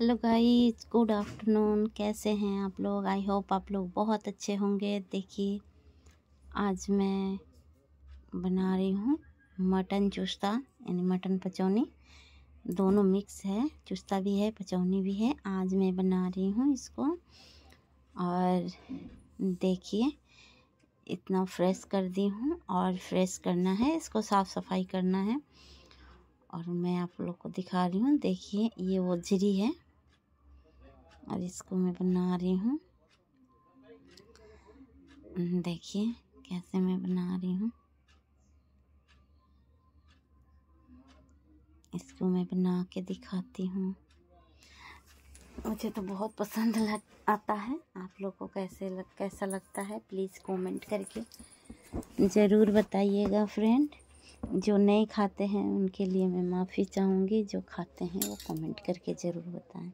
Hello guys good afternoon कैसे हैं आप लोग? आई होप आप लोग बहुत अच्छे होंगे। देखिए, आज मैं बना रही हूँ मटन चुस्ता, यानी मटन पचौनी। दोनों मिक्स है। चुस्ता भी है, पचौनी भी है। आज मैं बना रही हूँ इसको। और देखिए, इतना फ्रेश कर दी हूँ और फ्रेश करना है। इसको साफ़ सफ़ाई करना है। और मैं आप लोग को दिखा रही हूँ। देखिए, ये वो जरी है। और इसको मैं बना रही हूँ। देखिए कैसे मैं बना रही हूँ। इसको मैं बना के दिखाती हूँ। मुझे तो बहुत पसंद लग, आता है। आप लोग को कैसे लग, कैसा लगता है प्लीज़ कमेंट करके ज़रूर बताइएगा फ्रेंड। जो नहीं खाते हैं उनके लिए मैं माफ़ी चाहूँगी, जो खाते हैं वो कमेंट करके ज़रूर बताएँ।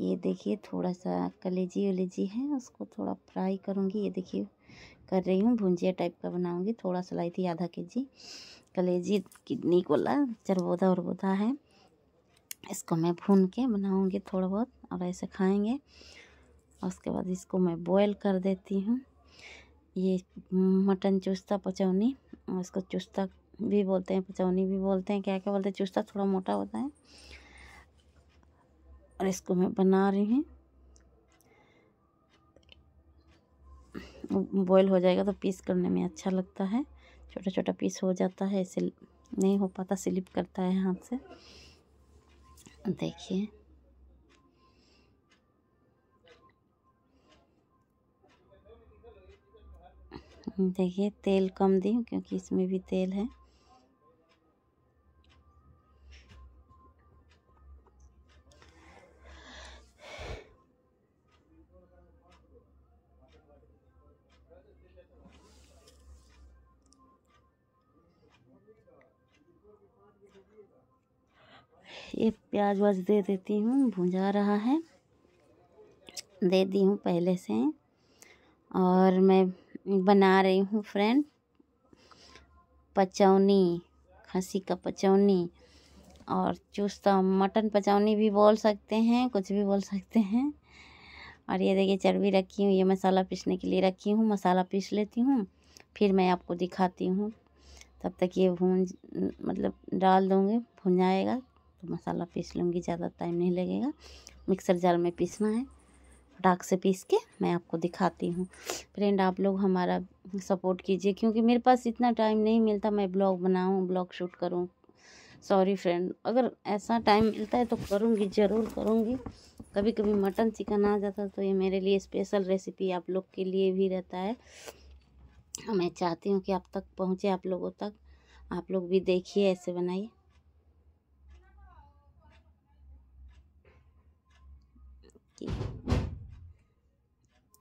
ये देखिए थोड़ा सा कलेजी वलेजी है, उसको थोड़ा फ्राई करूँगी। ये देखिए कर रही हूँ, भुंजिया टाइप का बनाऊँगी। थोड़ा सा लाई थी आधा के जी कलेजी किडनी कोला चरबोधा उर्बोधा है। इसको मैं भून के बनाऊँगी थोड़ा बहुत और ऐसे खाएँगे। उसके बाद इसको मैं बॉयल कर देती हूँ। ये मटन चुस्ता पचौनी, इसको चुस्ता भी बोलते हैं, पचौनी भी बोलते हैं। क्या क्या बोलते हैं? चुस्ता थोड़ा मोटा होता है। और इसको मैं बना रही हूँ। बॉईल हो जाएगा तो पीस करने में अच्छा लगता है। छोटा छोटा पीस हो जाता है ऐसे नहीं हो पाता स्लिप करता है हाथ से। देखिए। देखिए, तेल कम दी क्योंकि इसमें भी तेल है। ये प्याज व्याज दे देती हूँ, भुंजा रहा है। दे दी हूँ पहले से। और मैं बना रही हूँ फ्रेंड, पचौनी, खसी का पचौनी। और चुस्ता, मटन पचौनी भी बोल सकते हैं, कुछ भी बोल सकते हैं। और ये देखिए, चर्बी रखी हूँ ये मसाला पीसने के लिए रखी हूँ, मसाला पीस लेती हूँ। फिर मैं आपको दिखाती हूँ। तब तक ये भून मतलब डाल दूँगी भुन जाएगा तो मसाला पीस लूँगी, ज़्यादा टाइम नहीं लगेगा। मिक्सर जार में पीसना है फटाक से पीस के मैं आपको दिखाती हूँ। फ्रेंड आप लोग हमारा सपोर्ट कीजिए, क्योंकि मेरे पास इतना टाइम नहीं मिलता, मैं ब्लॉग बनाऊँ ब्लॉग शूट करूँ। सॉरी फ्रेंड अगर ऐसा टाइम मिलता है तो करूँगी, ज़रूर करूँगी। कभी कभी मटन चिकन आ जाता तो ये मेरे लिए स्पेशल रेसिपी आप लोग के लिए भी रहता है। मैं चाहती हूँ कि आप तक पहुँचे, आप लोगों तक। आप लोग भी देखिए, ऐसे बनाइए।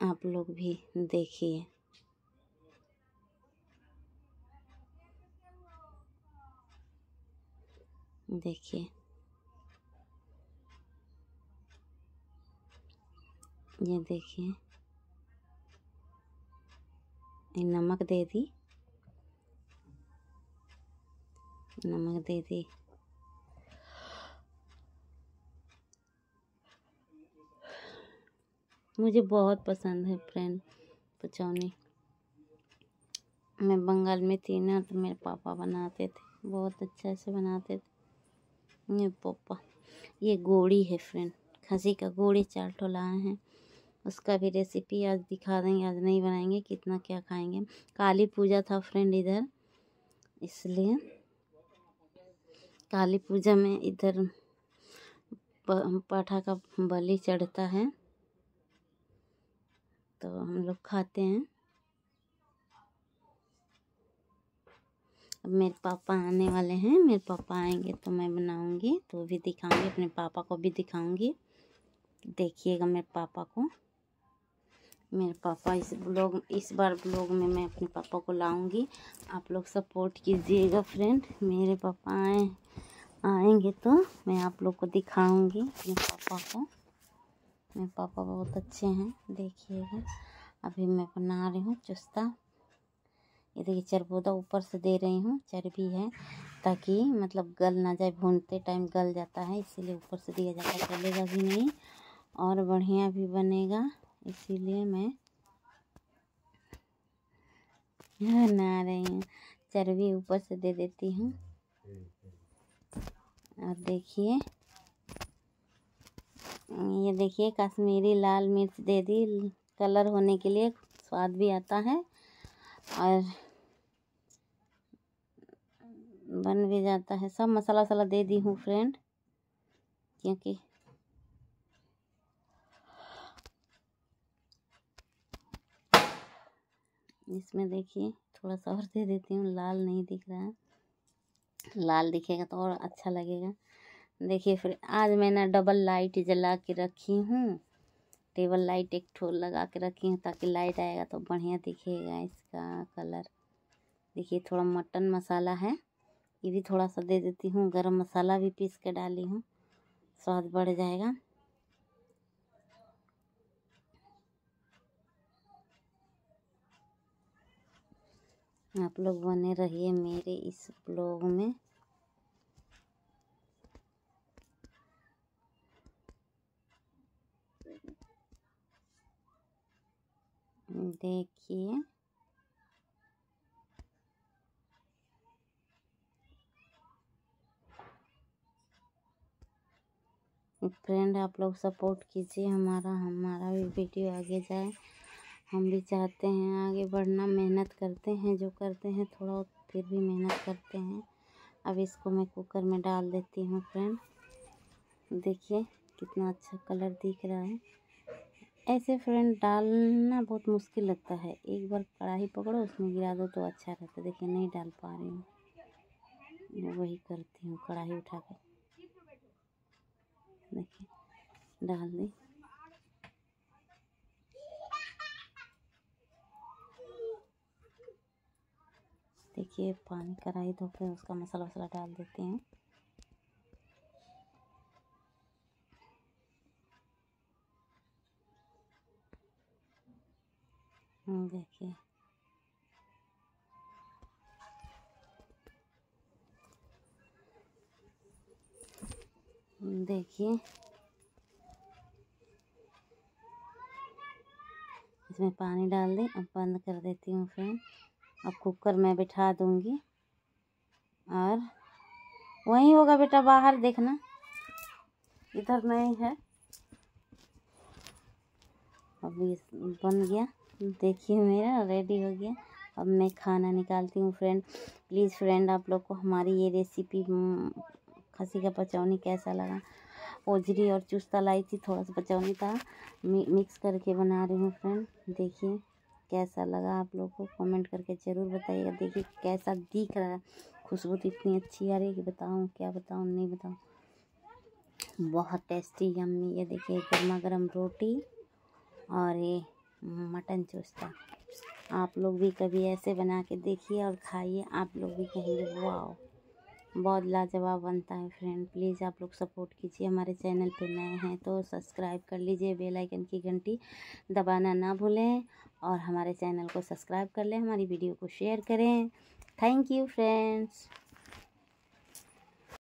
आप लोग भी देखिए। देखिए। ये देखिए। नमक दे दी। नमक दे दी। मुझे बहुत पसंद है फ्रेंड पचौनी। मैं बंगाल में थी ना तो मेरे पापा बनाते थे। बहुत अच्छा से बनाते थे। ये पापा, ये गोड़ी है फ्रेंड। खसी का गोड़ी चार ठो लाए हैं। उसका भी रेसिपी आज दिखा देंगे, आज नहीं बनाएँगे, कितना क्या खाएँगे। काली पूजा था फ्रेंड इधर, इसलिए काली पूजा में इधर पाठा का बलि चढ़ता है। तो हम लोग खाते हैं। अब मेरे पापा आने वाले हैं, मेरे पापा आएँगे तो मैं बनाऊँगी तो भी दिखाऊँगी, अपने पापा को भी दिखाऊँगी। देखिएगा मेरे पापा को। मेरे पापा इस ब्लॉग, इस बार ब्लॉग में मैं अपने पापा को लाऊँगी। आप लोग सपोर्ट कीजिएगा फ्रेंड मेरे पापा आए, आएँगे तो मैं आप लोग को दिखाऊँगी अपने पापा को। मेरे पापा बहुत अच्छे हैं, देखिएगा। अभी मैं बना रही हूँ चुस्ता। ये देखिए चरपौधा ऊपर से दे रही हूँ, चर्बी है, ताकि मतलब गल ना जाए, भूनते टाइम गल जाता है, इसीलिए ऊपर से दिया जाता है, चलेगा भी नहीं, और बढ़िया भी बनेगा। इसीलिए मैं बना रही हूँ। चर्बी ऊपर से दे देती हूँ। और देखिए, ये देखिए कश्मीरी लाल मिर्च दे दी। कलर होने के लिए स्वाद भी आता है और बन भी जाता है। सब मसाला वसाला दे दी हूँ फ्रेंड, क्योंकि इसमें देखिए थोड़ा सा और दे देती हूँ, लाल नहीं दिख रहा है। लाल दिखेगा तो और अच्छा लगेगा। देखिए फिर, आज मैंने डबल लाइट जला के रखी हूँ। टेबल लाइट एक ठो लगा के रखी हूँ ताकि लाइट आएगा तो बढ़िया दिखेगा इसका कलर। देखिए थोड़ा मटन मसाला है। ये भी थोड़ा सा दे देती हूँ। गरम मसाला भी पीस के डाली हूँ। स्वाद बढ़ जाएगा। आप लोग बने रहिए मेरे इस ब्लॉग में। देखिए। फ्रेंड, आप लोग सपोर्ट कीजिए हमारा हमारा भी वीडियो आगे जाए। हम भी चाहते हैं आगे बढ़ना, मेहनत करते हैं, जो करते हैं थोड़ा फिर भी मेहनत करते हैं। अब इसको मैं कुकर में डाल देती हूँ, फ्रेंड। देखिए कितना अच्छा कलर दिख रहा है। ऐसे फ्रेंड डालना बहुत मुश्किल लगता है। एक बार कढ़ाई पकड़ो, उसमें गिरा दो तो अच्छा रहता देखिए नहीं डाल पा रही हूँ। वही करती हूँ कढ़ाई उठा कर देखिए, डाल दी। देखिए पानी कढ़ाई धो के उसका मसाला वसाला डाल देते हैं। हम्म, देखिए। देखिए। इसमें पानी डाल दें अब बंद कर देती हूँ फ्रेंड अब कुकर में बिठा दूँगी। और वहीं होगा बेटा बाहर देखना। इधर नहीं है। अब ये बन गया। देखिए मेरा रेडी हो गया। अब मैं खाना निकालती हूँ फ्रेंड प्लीज़ फ्रेंड आप लोग को हमारी ये रेसिपी खसी का पचौनी कैसा लगा? ओजरी और चुस्ता लाई थी, थोड़ा सा पचौनी था। मिक्स करके बना रही हूँ फ्रेंड देखिए। कैसा लगा आप लोग को? कमेंट करके ज़रूर बताइएगा। देखिए कैसा दिख रहा है। खुशबू तो इतनी अच्छी आ रही है कि बताऊँ, क्या बताऊँ, नहीं बताऊँ। बहुत टेस्टी, यम्मी। ये देखिए गर्मा गर्म रोटी और ये मटन चोस्ता। आप लोग भी कभी ऐसे बना के देखिए और खाइए। आप लोग भी कहेंगे वाह बहुत लाजवाब बनता है फ्रेंड प्लीज़ आप लोग सपोर्ट कीजिए हमारे चैनल पे नए हैं तो सब्सक्राइब कर लीजिए बेल आइकन की घंटी दबाना ना भूलें और हमारे चैनल को सब्सक्राइब कर लें, हमारी वीडियो को शेयर करें. Thank you friends